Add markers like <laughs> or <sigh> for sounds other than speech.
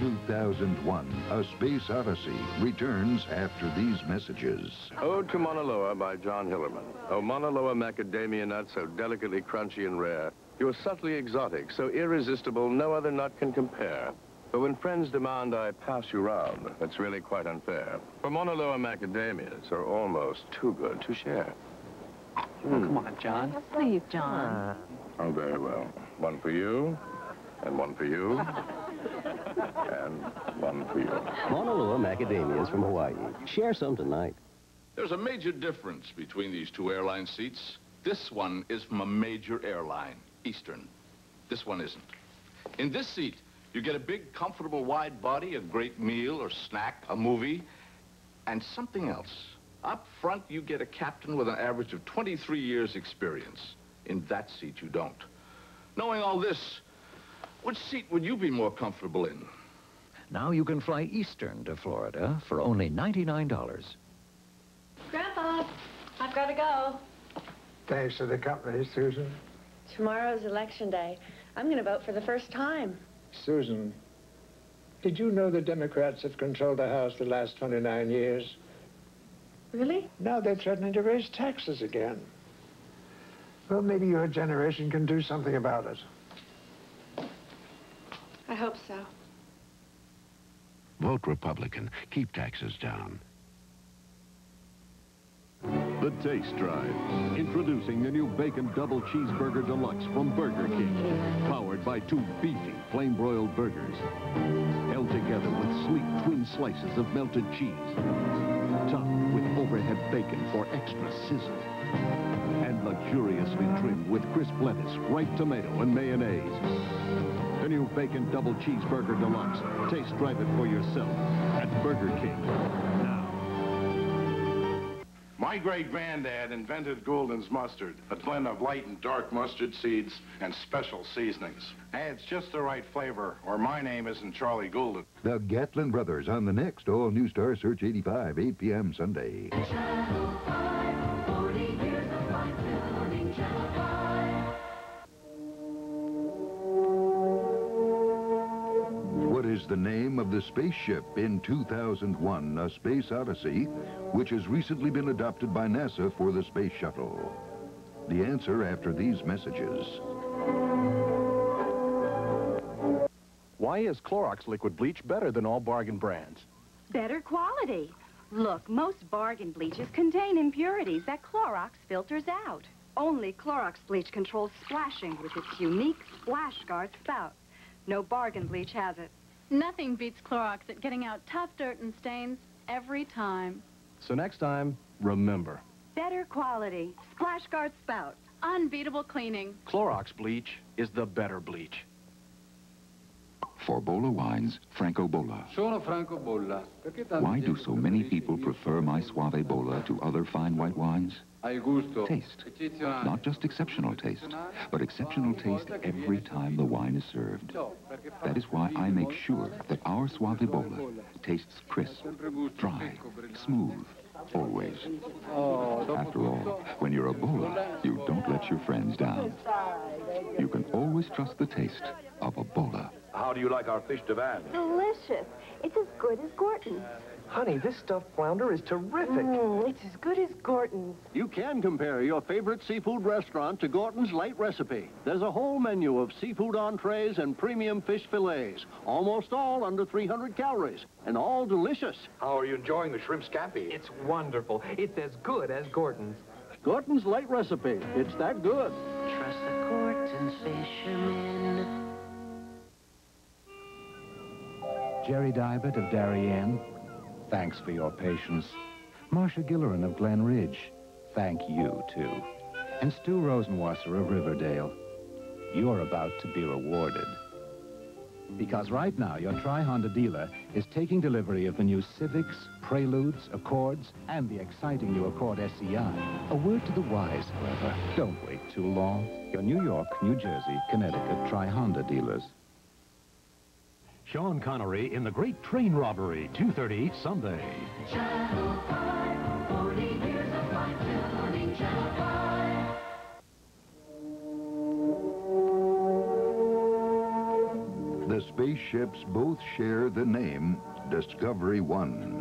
2001, A Space Odyssey returns after these messages. Ode to Mauna Loa by John Hillerman. Oh, Mauna Loa macadamia nut, so delicately crunchy and rare. You're subtly exotic, so irresistible, no other nut can compare. But when friends demand I pass you round, that's really quite unfair. For Mauna Loa macadamias are almost too good to share. Oh, come on, John. Please, John. Oh, very well. One for you, and one for you, <laughs> and one for you. Mauna Loa macadamias from Hawaii. Share some tonight. There's a major difference between these two airline seats. This one is from a major airline, Eastern. This one isn't. In this seat, you get a big, comfortable, wide body, a great meal or snack, a movie, and something else. Up front, you get a captain with an average of 23 years' experience. In that seat, you don't. Knowing all this, which seat would you be more comfortable in? Now you can fly Eastern to Florida for only $99. Grandpa, I've got to go. Thanks for the company, Susan. Tomorrow's election day. I'm going to vote for the first time. Susan, did you know the Democrats have controlled the House the last 29 years? Really? Now they're threatening to raise taxes again. Well, maybe your generation can do something about it. I hope so. Vote Republican. Keep taxes down. The Taste Drive. Introducing the new Bacon Double Cheeseburger Deluxe from Burger King. Powered by two beefy flame-broiled burgers. Together with sleek twin slices of melted cheese. Topped with overhead bacon for extra sizzle. And luxuriously trimmed with crisp lettuce, ripe tomato, and mayonnaise. The new Bacon Double Cheeseburger Deluxe. Taste drive it for yourself at Burger King. Now. My great-granddad invented Gulden's mustard, a blend of light and dark mustard seeds and special seasonings. Adds just the right flavor, or my name isn't Charlie Goulden. The Gatlin Brothers on the next All New Star Search 85, 8 p.m. Sunday. The name of the spaceship in 2001, A Space Odyssey, which has recently been adopted by NASA for the space shuttle? The answer after these messages. Why is Clorox liquid bleach better than all bargain brands? Better quality. Look, most bargain bleaches contain impurities that Clorox filters out. Only Clorox bleach controls splashing with its unique splash guard spout. No bargain bleach has it. Nothing beats Clorox at getting out tough dirt and stains every time. So next time, remember, Better quality. Splash guard spout. Unbeatable cleaning. Clorox bleach is the better bleach. For Bolla wines, Franco Bolla. Sono Franco Bolla. Perché tanti Why do so many people prefer my Soave Bolla to other fine white wines? Ha il gusto Taste. Not just exceptional taste, but exceptional taste every time the wine is served. That is why I make sure that our Soave Bolla tastes crisp, dry, smooth, always. After all, when you're a Bolla, you don't let your friends down. You can always trust the taste of a Bolla. How do you like our fish divan? Delicious. It's as good as Gorton's. Honey, this stuffed flounder is terrific. Mm, it's as good as Gorton's. You can compare your favorite seafood restaurant to Gorton's Light Recipe. There's a whole menu of seafood entrees and premium fish fillets, almost all under 300 calories, and all delicious. How are you enjoying the shrimp scampi? It's wonderful. It's as good as Gorton's. Gorton's Light Recipe. It's that good. Trust the Gorton's fishermen. Jerry Dibert of Darien, thanks for your patience. Marcia Gillerin of Glen Ridge, thank you, too. And Stu Rosenwasser of Riverdale, you're about to be rewarded. Because right now, your Tri-Honda dealer is taking delivery of the new Civics, Preludes, Accords, and the exciting new Accord SEi. A word to the wise, however, don't wait too long. Your New York, New Jersey, Connecticut Tri-Honda dealers. Sean Connery in The Great Train Robbery, 2.30 Sunday. Channel 5, 40 years of fine film morning, Channel 5. The spaceships both share the name Discovery One.